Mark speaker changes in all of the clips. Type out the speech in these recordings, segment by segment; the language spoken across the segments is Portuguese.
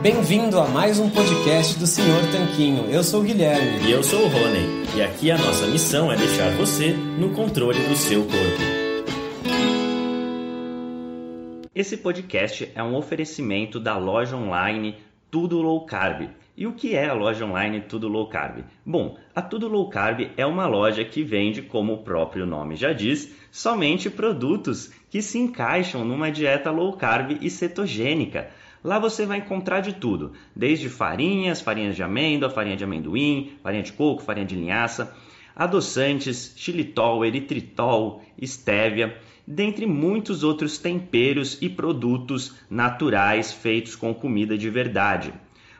Speaker 1: Bem-vindo a mais um podcast do Senhor Tanquinho. Eu sou o Guilherme.
Speaker 2: E eu sou o Rony. E aqui a nossa missão é deixar você no controle do seu corpo. Esse podcast é um oferecimento da loja online Tudo Low Carb. E o que é a loja online Tudo Low Carb? Bom, a Tudo Low Carb é uma loja que vende, como o próprio nome já diz, somente produtos que se encaixam numa dieta low carb e cetogênica. Lá você vai encontrar de tudo, desde farinhas, farinhas de amêndoa, farinha de amendoim, farinha de coco, farinha de linhaça, adoçantes, xilitol, eritritol, estévia, dentre muitos outros temperos e produtos naturais feitos com comida de verdade.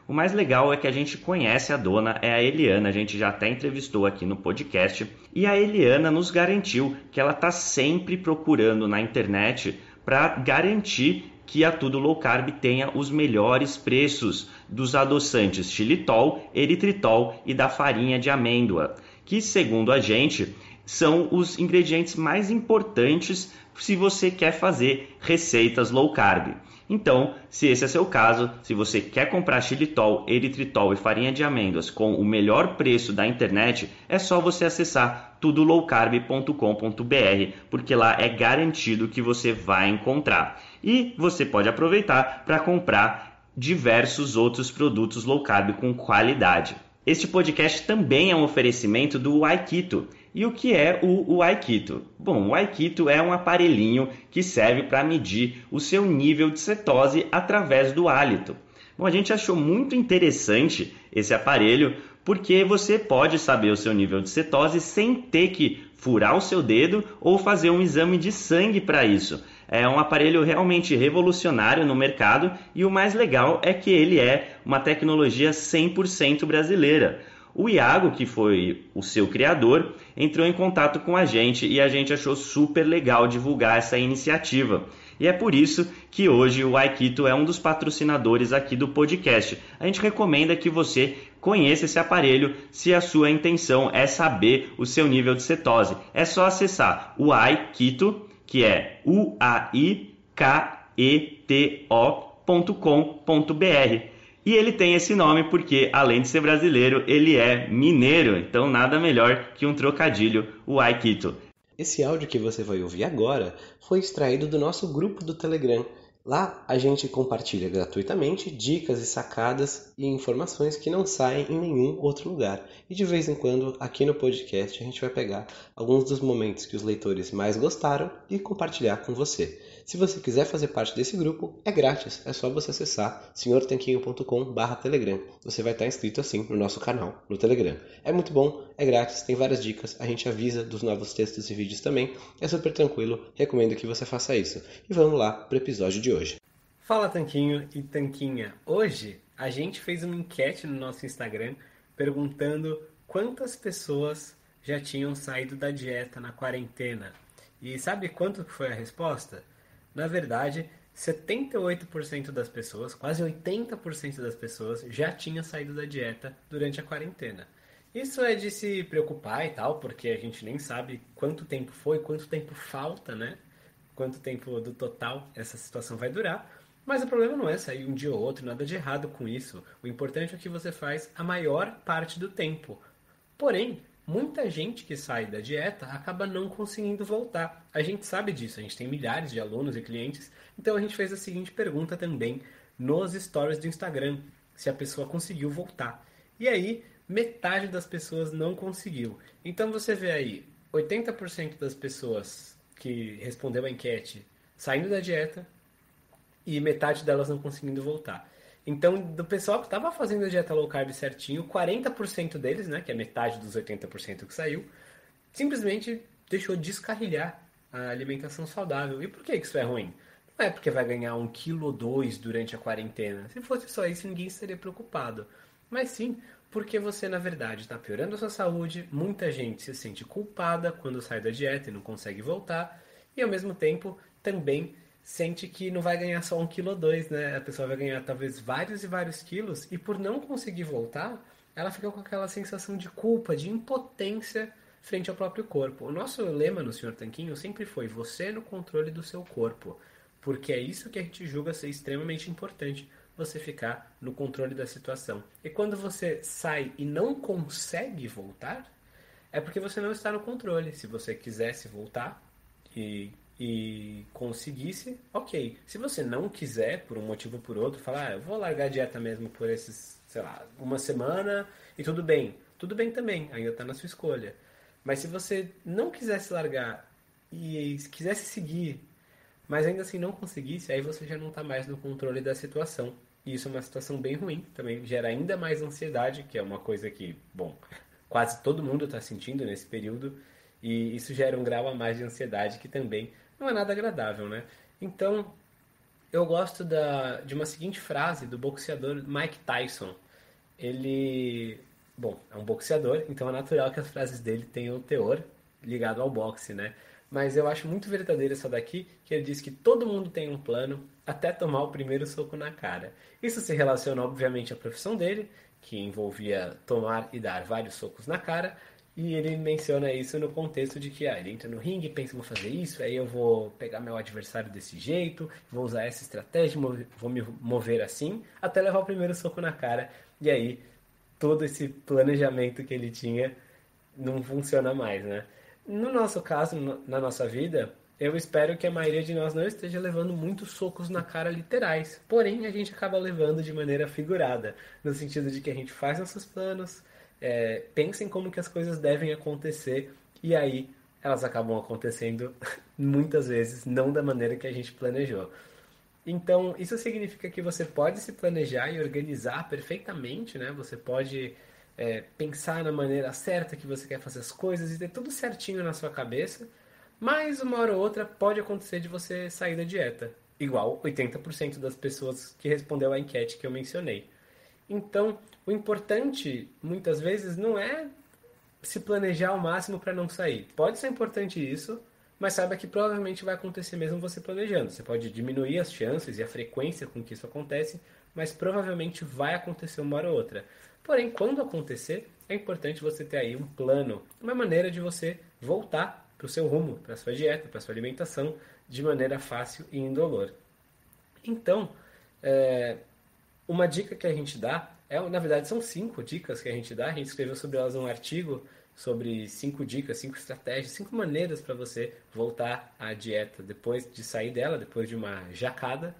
Speaker 2: O mais legal é que a gente conhece a dona, é a Eliana, a gente já até entrevistou aqui no podcast, e a Eliana nos garantiu que ela está sempre procurando na internet para garantir que a Tudo Low Carb tenha os melhores preços dos adoçantes xilitol, eritritol e da farinha de amêndoa, que segundo a gente são os ingredientes mais importantes se você quer fazer receitas low carb. Então, se esse é seu caso, se você quer comprar xilitol, eritritol e farinha de amêndoas com o melhor preço da internet, é só você acessar tudolowcarb.com.br, porque lá é garantido que você vai encontrar. E você pode aproveitar para comprar diversos outros produtos low carb com qualidade. Este podcast também é um oferecimento do Aikito. E o que é o, o Aikito? Bom, o Aikito é um aparelhinho que serve para medir o seu nível de cetose através do hálito. Bom, a gente achou muito interessante esse aparelho porque você pode saber o seu nível de cetose sem ter que furar o seu dedo ou fazer um exame de sangue para isso. É um aparelho realmente revolucionário no mercado e o mais legal é que ele é uma tecnologia 100% brasileira. O Iago, que foi o seu criador, entrou em contato com a gente e a gente achou super legal divulgar essa iniciativa. E é por isso que hoje o Aikito é um dos patrocinadores aqui do podcast. A gente recomenda que você conheça esse aparelho se a sua intenção é saber o seu nível de cetose. É só acessar o Aikito, que é u a i k e ele tem esse nome porque, além de ser brasileiro, ele é mineiro, então nada melhor que um trocadilho, o Aikito.
Speaker 1: Esse áudio que você vai ouvir agora foi extraído do nosso grupo do Telegram. Lá a gente compartilha gratuitamente dicas e sacadas e informações que não saem em nenhum outro lugar. E de vez em quando, aqui no podcast, a gente vai pegar alguns dos momentos que os leitores mais gostaram e compartilhar com você. Se você quiser fazer parte desse grupo, é grátis, é só você acessar senhortanquinho.com/telegram. Você vai estar inscrito assim no nosso canal no Telegram. É muito bom, é grátis, tem várias dicas, a gente avisa dos novos textos e vídeos também. É super tranquilo, recomendo que você faça isso. E vamos lá para o episódio de hoje.
Speaker 3: Fala Tanquinho e Tanquinha. Hoje a gente fez uma enquete no nosso Instagram perguntando quantas pessoas já tinham saído da dieta na quarentena. E sabe quanto foi a resposta? Na verdade, 78% das pessoas, quase 80% das pessoas, já tinha saído da dieta durante a quarentena. Isso é de se preocupar e tal, porque a gente nem sabe quanto tempo foi, quanto tempo falta, né? Quanto tempo do total essa situação vai durar. Mas o problema não é sair um dia ou outro, nada de errado com isso. O importante é que você faz a maior parte do tempo. Porém, muita gente que sai da dieta acaba não conseguindo voltar. A gente sabe disso, a gente tem milhares de alunos e clientes, então a gente fez a seguinte pergunta também nos stories do Instagram, se a pessoa conseguiu voltar. E aí, metade das pessoas não conseguiu. Então você vê aí, 80% das pessoas que respondeu a enquete saindo da dieta e metade delas não conseguindo voltar. Então, do pessoal que estava fazendo a dieta low carb certinho, 40% deles, né, que é metade dos 80% que saiu, simplesmente deixou descarrilhar a alimentação saudável. E por que isso é ruim? Não é porque vai ganhar um quilo ou dois durante a quarentena. Se fosse só isso, ninguém estaria preocupado. Mas sim, porque você, na verdade, está piorando a sua saúde, muita gente se sente culpada quando sai da dieta e não consegue voltar, e ao mesmo tempo também sente que não vai ganhar só um quilo ou dois, né? A pessoa vai ganhar talvez vários e vários quilos e por não conseguir voltar, ela fica com aquela sensação de culpa, de impotência frente ao próprio corpo. O nosso lema no Senhor Tanquinho sempre foi você no controle do seu corpo, porque é isso que a gente julga ser extremamente importante. Você ficar no controle da situação. E quando você sai e não consegue voltar, é porque você não está no controle. Se você quisesse voltar e, e conseguisse, ok. Se você não quiser, por um motivo ou por outro, falar, ah, eu vou largar a dieta mesmo por esses, sei lá, uma semana e tudo bem. Tudo bem também, ainda está na sua escolha. Mas se você não quisesse largar e quisesse seguir, mas ainda assim não conseguisse, aí você já não está mais no controle da situação. E isso é uma situação bem ruim, também gera ainda mais ansiedade, que é uma coisa que, bom, quase todo mundo está sentindo nesse período, e isso gera um grau a mais de ansiedade que também não é nada agradável, né? Então, eu gosto da, de uma seguinte frase do boxeador Mike Tyson. Ele, bom, é um boxeador, então é natural que as frases dele tenham teor ligado ao boxe, né? Mas eu acho muito verdadeira essa daqui, que ele diz que todo mundo tem um plano até tomar o primeiro soco na cara. Isso se relaciona, obviamente, à profissão dele, que envolvia tomar e dar vários socos na cara, e ele menciona isso no contexto de que ah, ele entra no ringue, pensa, vou fazer isso, aí eu vou pegar meu adversário desse jeito, vou usar essa estratégia, vou me mover assim, até levar o primeiro soco na cara. E aí, todo esse planejamento que ele tinha não funciona mais, né? No nosso caso, na nossa vida, eu espero que a maioria de nós não esteja levando muitos socos na cara literais. Porém, a gente acaba levando de maneira figurada, no sentido de que a gente faz nossos planos, é, pensa em como que as coisas devem acontecer e aí elas acabam acontecendo muitas vezes não da maneira que a gente planejou. Então, isso significa que você pode se planejar e organizar perfeitamente, né? Você pode é, pensar na maneira certa que você quer fazer as coisas e ter tudo certinho na sua cabeça, mas uma hora ou outra pode acontecer de você sair da dieta, igual 80% das pessoas que respondeu à enquete que eu mencionei. Então, o importante muitas vezes não é se planejar ao máximo para não sair. Pode ser importante isso, mas saiba que provavelmente vai acontecer mesmo você planejando. Você pode diminuir as chances e a frequência com que isso acontece, mas provavelmente vai acontecer uma hora ou outra. Porém, quando acontecer, é importante você ter aí um plano, uma maneira de você voltar para o seu rumo, para a sua dieta, para a sua alimentação, de maneira fácil e indolor. Então, é, uma dica que a gente dá, é, na verdade são cinco dicas que a gente dá, a gente escreveu sobre elas um artigo sobre cinco dicas, cinco estratégias, cinco maneiras para você voltar à dieta depois de sair dela, depois de uma jacada,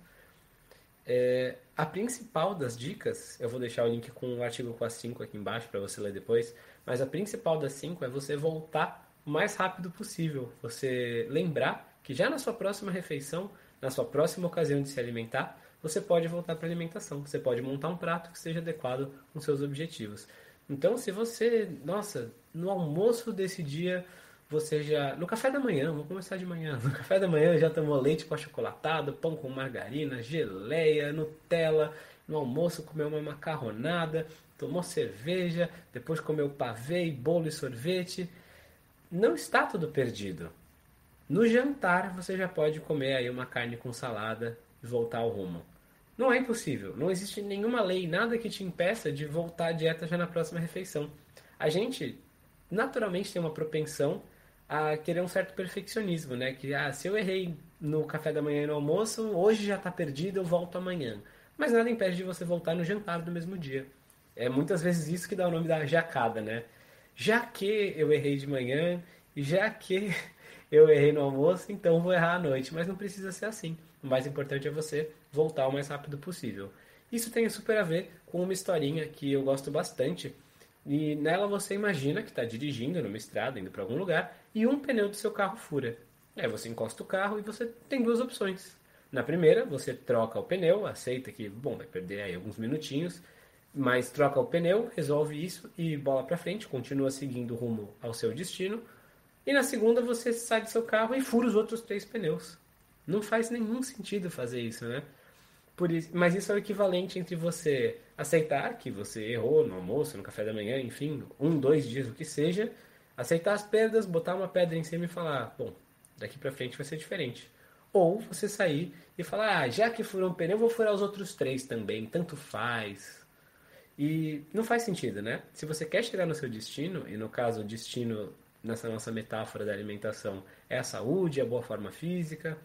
Speaker 3: é, a principal das dicas, eu vou deixar o link com o artigo com as 5 aqui embaixo para você ler depois, mas a principal das 5 é você voltar o mais rápido possível. Você lembrar que já na sua próxima refeição, na sua próxima ocasião de se alimentar, você pode voltar para a alimentação. Você pode montar um prato que seja adequado com seus objetivos. Então, se você, nossa, no almoço desse dia você já. No café da manhã, vamos começar de manhã. No café da manhã já tomou leite com achocolatado, pão com margarina, geleia, Nutella. No almoço comeu uma macarronada, tomou cerveja, depois comeu pavê, bolo e sorvete. Não está tudo perdido. No jantar você já pode comer aí uma carne com salada e voltar ao rumo. Não é impossível. Não existe nenhuma lei, nada que te impeça de voltar à dieta já na próxima refeição. A gente naturalmente tem uma propensão a querer um certo perfeccionismo, né? Que ah, se eu errei no café da manhã e no almoço, hoje já está perdido, eu volto amanhã. Mas nada impede de você voltar no jantar do mesmo dia. É muitas vezes isso que dá o nome da jacada, né? Já que eu errei de manhã, já que eu errei no almoço, então vou errar à noite. Mas não precisa ser assim. O mais importante é você voltar o mais rápido possível. Isso tem super a ver com uma historinha que eu gosto bastante. E nela você imagina que está dirigindo numa estrada, indo para algum lugar, e um pneu do seu carro fura. Aí você encosta o carro e você tem duas opções. Na primeira, você troca o pneu, aceita que, bom, vai perder aí alguns minutinhos, mas troca o pneu, resolve isso e bola para frente, continua seguindo rumo ao seu destino. E na segunda, você sai do seu carro e fura os outros três pneus. Não faz nenhum sentido fazer isso, né? Por isso, mas isso é o equivalente entre você aceitar que você errou no almoço, no café da manhã, enfim, um, dois dias, o que seja, aceitar as perdas, botar uma pedra em cima e falar, bom, daqui para frente vai ser diferente. Ou você sair e falar, ah, já que furou um pneu, vou furar os outros três também, tanto faz. E não faz sentido, né? Se você quer chegar no seu destino, e no caso o destino nessa nossa metáfora da alimentação é a saúde, a boa forma física,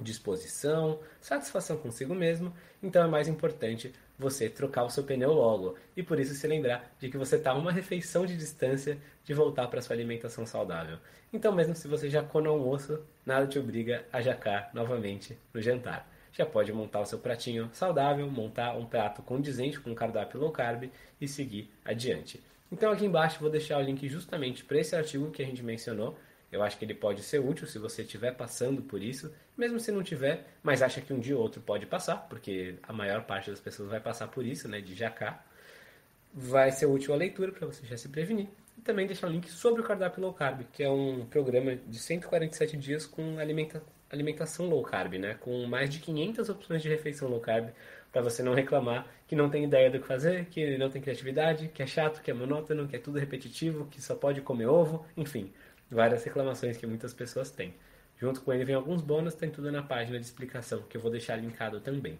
Speaker 3: disposição, satisfação consigo mesmo, então é mais importante você trocar o seu pneu logo e por isso se lembrar de que você está uma refeição de distância de voltar para sua alimentação saudável. Então, mesmo se você jacou no almoço, nada te obriga a jacar novamente no jantar. Já pode montar o seu pratinho saudável, montar um prato condizente com um cardápio low carb e seguir adiante. Então, aqui embaixo vou deixar o link justamente para esse artigo que a gente mencionou eu acho que ele pode ser útil se você estiver passando por isso, mesmo se não tiver, mas acha que um dia ou outro pode passar, porque a maior parte das pessoas vai passar por isso, né, de jacar. Vai ser útil a leitura para você já se prevenir. E também deixar o link sobre o cardápio low carb, que é um programa de 147 dias com alimenta alimentação low carb, né, com mais de 500 opções de refeição low carb, para você não reclamar que não tem ideia do que fazer, que não tem criatividade, que é chato, que é monótono, que é tudo repetitivo, que só pode comer ovo, enfim várias reclamações que muitas pessoas têm. Junto com ele vem alguns bônus, tem tudo na página de explicação, que eu vou deixar linkado também.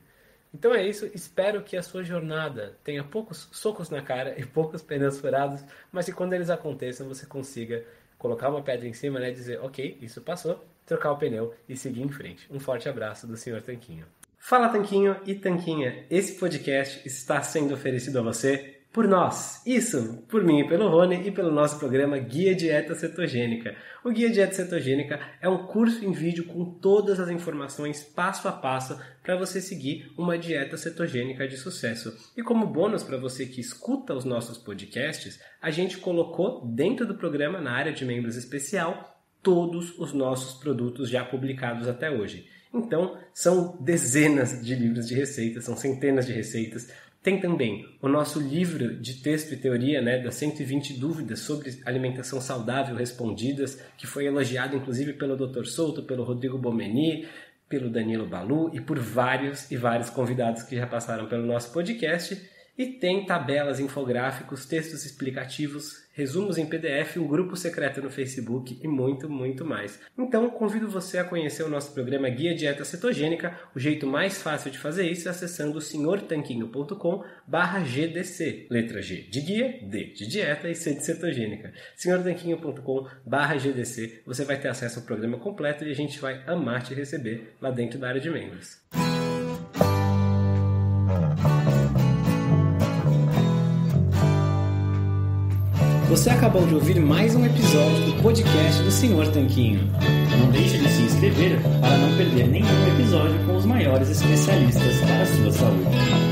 Speaker 3: Então é isso, espero que a sua jornada tenha poucos socos na cara e poucos pneus furados, mas que quando eles aconteçam você consiga colocar uma pedra em cima né, dizer, ok, isso passou, trocar o pneu e seguir em frente. Um forte abraço do Sr. Tanquinho. Fala Tanquinho e Tanquinha, esse podcast está sendo oferecido a você por nós. Isso, por mim e pelo Rony e pelo nosso programa Guia Dieta Cetogênica. O Guia Dieta Cetogênica é um curso em vídeo com todas as informações passo a passo para você seguir uma dieta cetogênica de sucesso. E como bônus para você que escuta os nossos podcasts, a gente colocou dentro do programa, na área de membros especial, todos os nossos produtos já publicados até hoje. Então, são dezenas de livros de receitas, são centenas de receitas, tem também o nosso livro de texto e teoria, né, das 120 dúvidas sobre alimentação saudável respondidas, que foi elogiado inclusive pelo Dr. Souto, pelo Rodrigo Bomeni, pelo Danilo Balu e por vários e vários convidados que já passaram pelo nosso podcast. E tem tabelas, infográficos, textos explicativos, resumos em PDF, um grupo secreto no Facebook e muito, muito mais. Então, convido você a conhecer o nosso programa Guia Dieta Cetogênica. O jeito mais fácil de fazer isso é acessando senhortanquinho.com barra GDC. Letra G de guia, D de dieta e C de cetogênica. senhortanquinho.com barra GDC. Você vai ter acesso ao programa completo e a gente vai amar te receber lá dentro da área de membros. Você acabou de ouvir mais um episódio do podcast do Senhor Tanquinho.
Speaker 2: Não deixe de se inscrever para não perder nenhum episódio com os maiores especialistas para a sua saúde.